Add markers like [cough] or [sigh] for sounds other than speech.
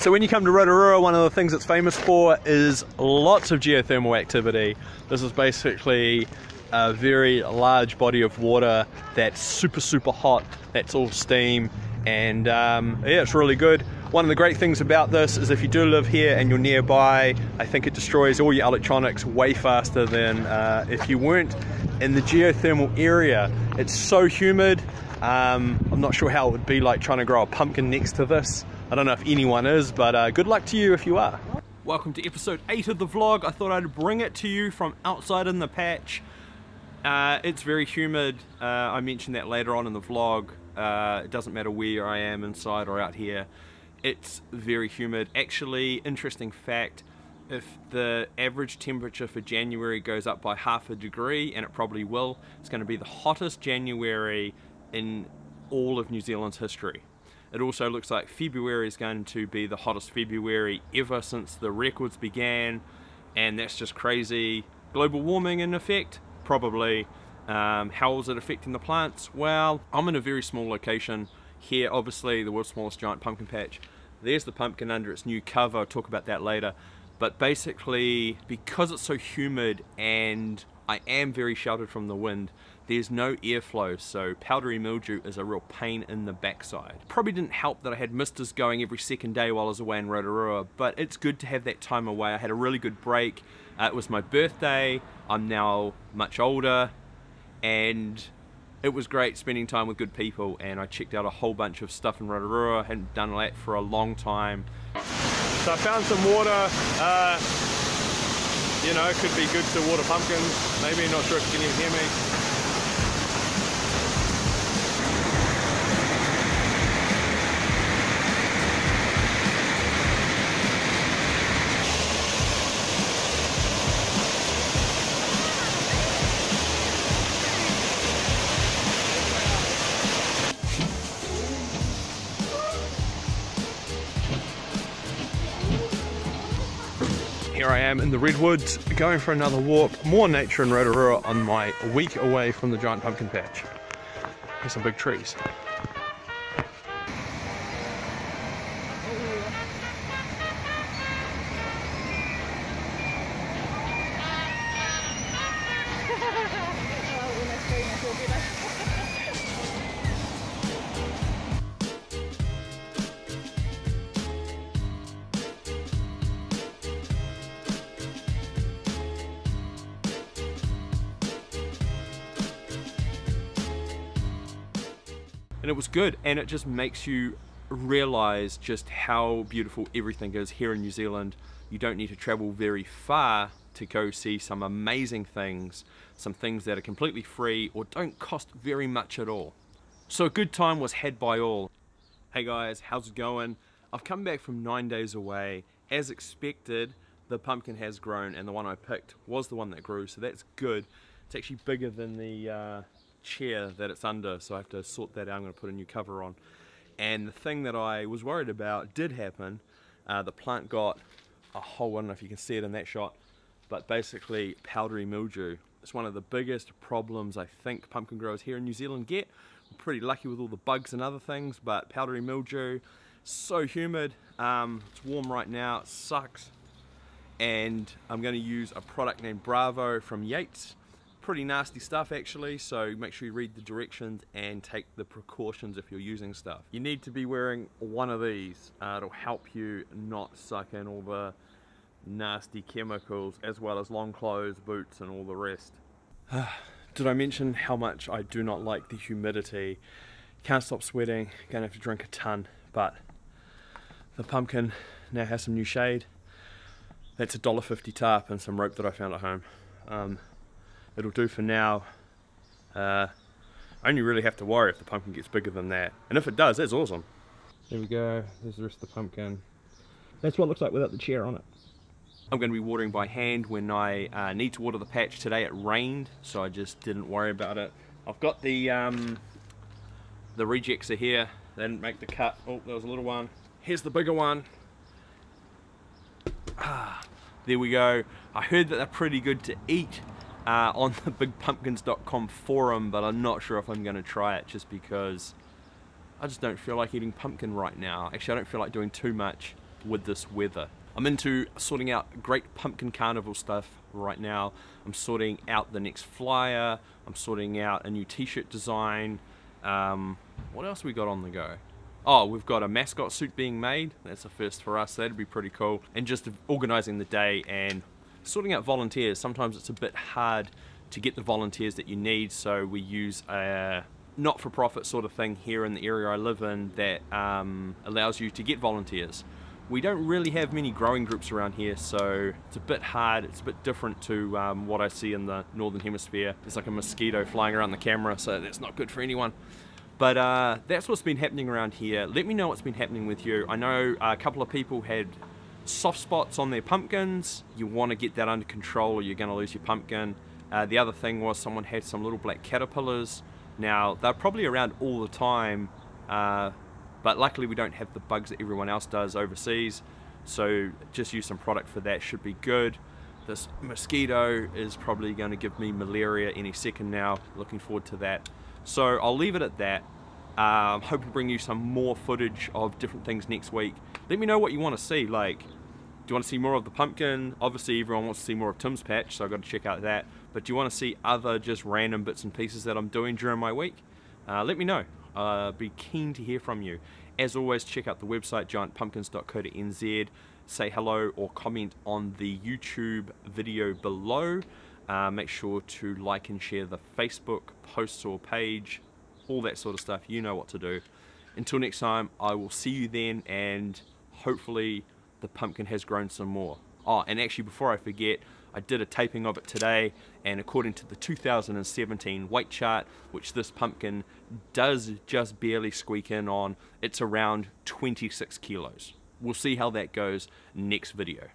So when you come to Rotorua, one of the things it's famous for is lots of geothermal activity. This is basically a very large body of water that's super, super hot. That's all steam. And um, yeah, it's really good. One of the great things about this is if you do live here and you're nearby, I think it destroys all your electronics way faster than uh, if you weren't in the geothermal area. It's so humid. Um, I'm not sure how it would be like trying to grow a pumpkin next to this. I don't know if anyone is, but uh, good luck to you if you are. Welcome to episode 8 of the vlog. I thought I'd bring it to you from outside in the patch. Uh, it's very humid. Uh, I mentioned that later on in the vlog. Uh, it doesn't matter where I am, inside or out here. It's very humid. Actually, interesting fact, if the average temperature for January goes up by half a degree, and it probably will, it's going to be the hottest January in all of New Zealand's history. It also looks like February is going to be the hottest February ever since the records began, and that's just crazy. Global warming in effect? Probably. Um, how is it affecting the plants? Well, I'm in a very small location. Here, obviously, the world's smallest giant pumpkin patch. There's the pumpkin under its new cover, I'll talk about that later. But basically, because it's so humid and I am very sheltered from the wind, there's no airflow, so powdery mildew is a real pain in the backside. Probably didn't help that I had misters going every second day while I was away in Rotorua, but it's good to have that time away. I had a really good break. Uh, it was my birthday. I'm now much older, and it was great spending time with good people, and I checked out a whole bunch of stuff in Rotorua. hadn't done that for a long time. So I found some water. Uh, you know, could be good to water pumpkins. Maybe, not sure if you can even hear me. Here I am in the Redwoods, going for another walk, more nature in Rotorua on my week away from the giant pumpkin patch. There's some big trees. And it was good. And it just makes you realize just how beautiful everything is here in New Zealand. You don't need to travel very far to go see some amazing things some things that are completely free or don't cost very much at all. So a good time was had by all. Hey guys how's it going? I've come back from nine days away. As expected the pumpkin has grown and the one I picked was the one that grew so that's good. It's actually bigger than the uh, chair that it's under so I have to sort that out. I'm going to put a new cover on. And the thing that I was worried about did happen. Uh, the plant got a whole I don't know if you can see it in that shot but basically powdery mildew. It's one of the biggest problems I think pumpkin growers here in New Zealand get. We're pretty lucky with all the bugs and other things but powdery mildew so humid. Um, it's warm right now it sucks. And I'm going to use a product named Bravo from Yates pretty nasty stuff actually so make sure you read the directions and take the precautions if you're using stuff. You need to be wearing one of these uh, it'll help you not suck in all the nasty chemicals as well as long clothes boots and all the rest. [sighs] Did I mention how much I do not like the humidity? Can't stop sweating gonna have to drink a ton but the pumpkin now has some new shade. That's a $1.50 tarp and some rope that I found at home. Um, it'll do for now. Uh, I only really have to worry if the pumpkin gets bigger than that. And if it does, that's awesome. There we go, there's the rest of the pumpkin. That's what it looks like without the chair on it. I'm going to be watering by hand when I uh, need to water the patch. Today it rained, so I just didn't worry about it. I've got the um, the rejects are here. They didn't make the cut. Oh, there was a little one. Here's the bigger one. Ah, there we go. I heard that they're pretty good to eat uh, on [laughs] the bigpumpkins.com forum, but I'm not sure if I'm going to try it just because I just don't feel like eating pumpkin right now. Actually, I don't feel like doing too much. with this weather. I'm into sorting out great pumpkin carnival stuff right now. I'm sorting out the next flyer. I'm sorting out a new t-shirt design. Um, what else we got on the go? Oh, we've got a mascot suit being made. That's a first for us. That'd be pretty cool. And just organizing the day and sorting out volunteers. Sometimes it's a bit hard to get the volunteers that you need, so we use a not-for-profit sort of thing here in the area I live in that um, allows you to get volunteers. We don't really have many growing groups around here, so it's a bit hard. It's a bit different to um, what I see in the Northern Hemisphere. It's like a mosquito flying around the camera, so that's not good for anyone. But uh, that's what's been happening around here. Let me know what's been happening with you. I know a couple of people had soft spots on their pumpkins. You want to get that under control or you're going to lose your pumpkin. Uh, the other thing was someone had some little black caterpillars. Now, they're probably around all the time, uh, but luckily we don't have the bugs that everyone else does overseas so just use some product for that should be good this mosquito is probably going to give me malaria any second now looking forward to that so I'll leave it at that um, hope to bring you some more footage of different things next week let me know what you want to see like do you want to see more of the pumpkin obviously everyone wants to see more of Tim's patch so I've got to check out that but do you want to see other just random bits and pieces that I'm doing during my week uh, let me know uh, be keen to hear from you. As always, check out the website giantpumpkins.co.nz. Say hello or comment on the YouTube video below. Uh, make sure to like and share the Facebook posts or page, all that sort of stuff. You know what to do. Until next time, I will see you then, and hopefully, the pumpkin has grown some more. Oh, and actually, before I forget, I did a taping of it today, and according to the 2017 weight chart, which this pumpkin does just barely squeak in on, it's around 26 kilos. We'll see how that goes next video.